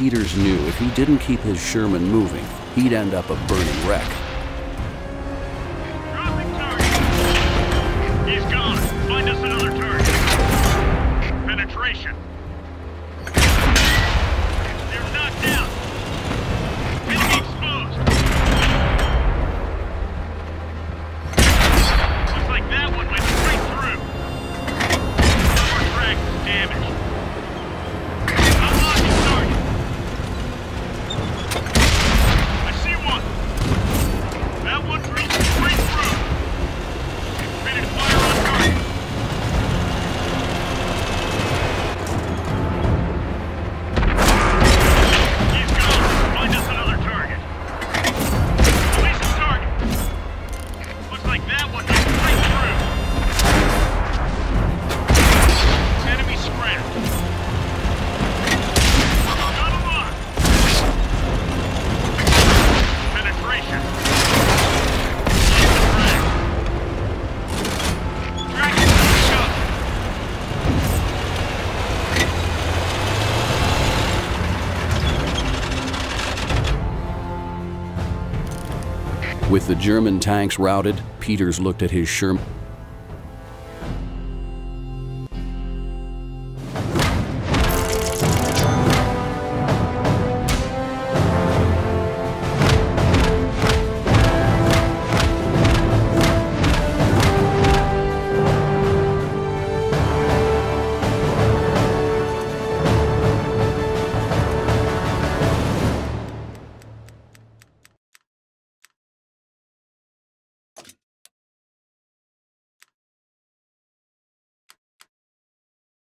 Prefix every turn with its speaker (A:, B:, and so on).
A: Peters knew if he didn't keep his Sherman moving, he'd end up a burning wreck. With the German tanks routed, Peters looked at his Sherman.